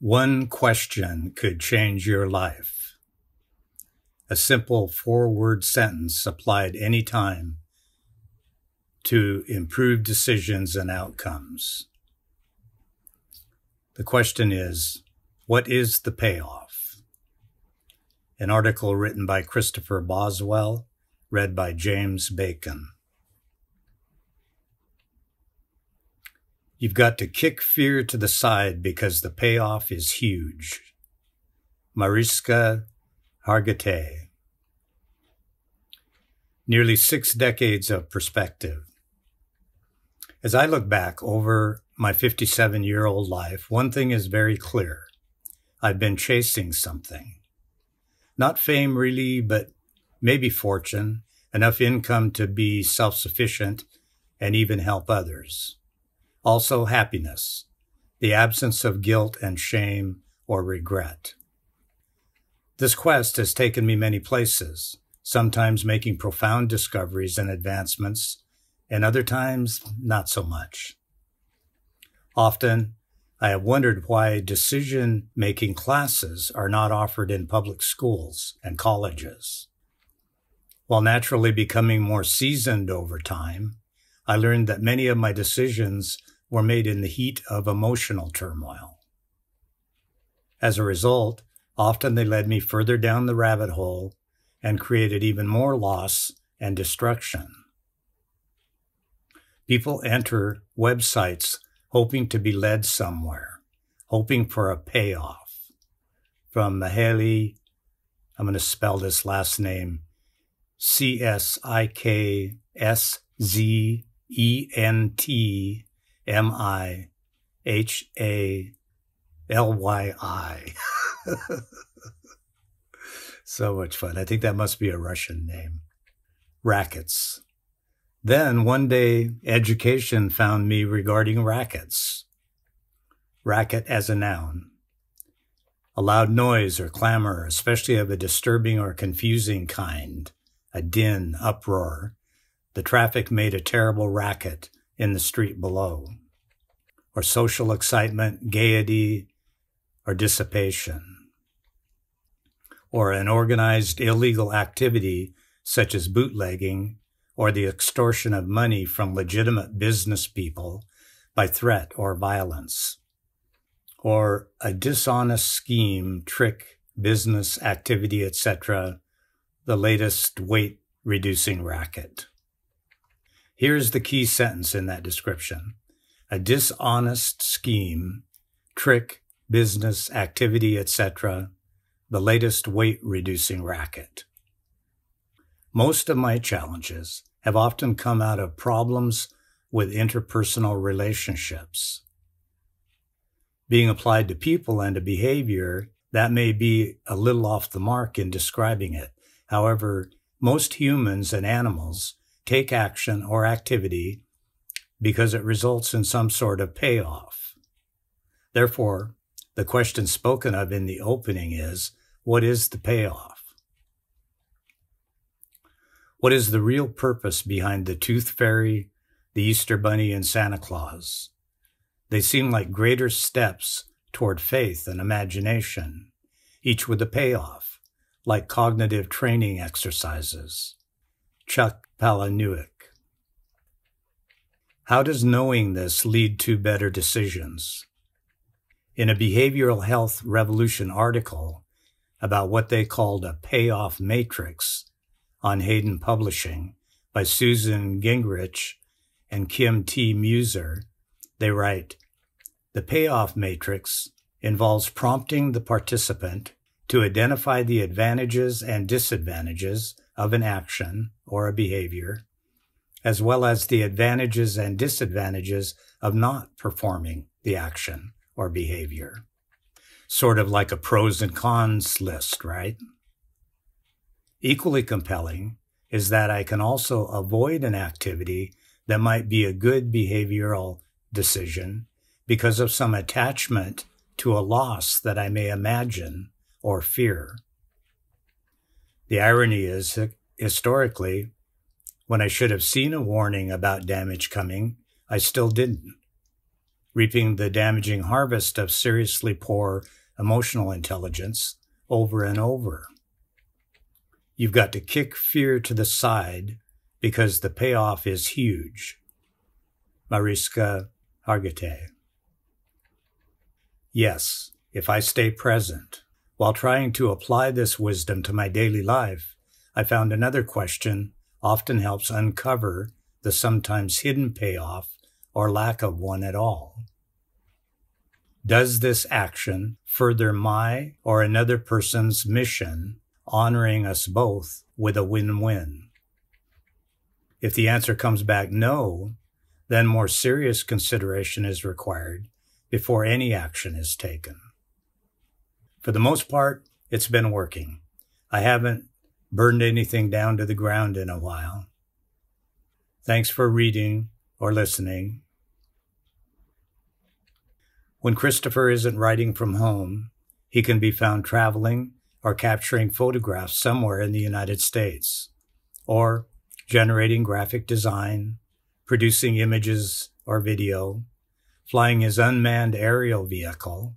One question could change your life. A simple four word sentence applied any time to improve decisions and outcomes. The question is, what is the payoff? An article written by Christopher Boswell, read by James Bacon. You've got to kick fear to the side because the payoff is huge. Mariska Hargitay. Nearly six decades of perspective. As I look back over my 57 year old life, one thing is very clear. I've been chasing something. Not fame really, but maybe fortune, enough income to be self sufficient and even help others. Also, happiness, the absence of guilt and shame or regret. This quest has taken me many places, sometimes making profound discoveries and advancements, and other times not so much. Often, I have wondered why decision making classes are not offered in public schools and colleges. While naturally becoming more seasoned over time, I learned that many of my decisions were made in the heat of emotional turmoil. As a result, often they led me further down the rabbit hole and created even more loss and destruction. People enter websites hoping to be led somewhere, hoping for a payoff. From Mihaly, I'm going to spell this last name C S I K S Z E N T M I H A L Y I. So much fun. I think that must be a Russian name. Rackets. Then one day, education found me regarding rackets. Racket as a noun. A loud noise or clamor, especially of a disturbing or confusing kind. A din, uproar. The traffic made a terrible racket in the street below or social excitement, gaiety, or dissipation, or an organized illegal activity such as bootlegging or the extortion of money from legitimate business people by threat or violence, or a dishonest scheme, trick, business activity, etc., the latest weight reducing racket. Here's the key sentence in that description a dishonest scheme, trick, business, activity, etc., the latest weight reducing racket. Most of my challenges have often come out of problems with interpersonal relationships. Being applied to people and to behavior, that may be a little off the mark in describing it. However, most humans and animals take action or activity because it results in some sort of payoff. Therefore, the question spoken of in the opening is, what is the payoff? What is the real purpose behind the Tooth Fairy, the Easter Bunny, and Santa Claus? They seem like greater steps toward faith and imagination, each with a payoff, like cognitive training exercises. Chuck Palahniuk. How does knowing this lead to better decisions? In a Behavioral Health Evolution article about what they called a payoff matrix on Hazelden Publishing by Susan Gingerich and Kim T. Mueser, they write, the payoff matrix involves prompting the participant to identify the advantages and disadvantages of an action or a behavior as well as the advantages and disadvantages of not performing the action or behavior. Sort of like a pros and cons list, right? Equally compelling is that I can also avoid an activity that might be a good behavioral decision because of some attachment to a loss that I may imagine or fear. The irony is, historically, when I should have seen a warning about damage coming, I still didn't. reaping the damaging harvest of seriously poor emotional intelligence over and over. You've got to kick fear to the side because the payoff is huge. Mariska Hargitay. Yes, if I stay present. While trying to apply this wisdom to my daily life, I found another question often helps uncover the sometimes hidden payoff or lack of one at all. Does this action further my or another person's mission, honoring us both with a win-win? If the answer comes back no, then more serious consideration is required before any action is taken. For the most part, it's been working. I haven't burned anything down to the ground in a while. Thanks for reading or listening. When Christopher isn't writing from home, he can be found traveling or capturing photographs somewhere in the United States, or generating graphic design, producing images or video, flying his unmanned aerial vehicle,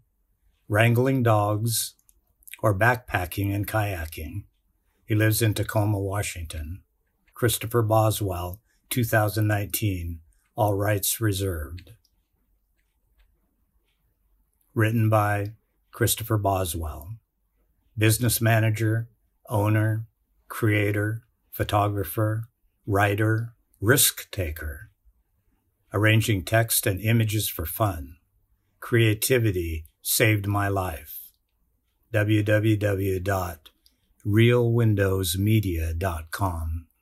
wrangling dogs, or backpacking and kayaking. He lives in Tacoma, Washington. Christopher Boswell, 2019, all rights reserved. Written by Christopher Boswell, business manager, owner, creator, photographer, writer, risk taker, arranging text and images for fun, creativity saved my life. www.realwindowsmedia.com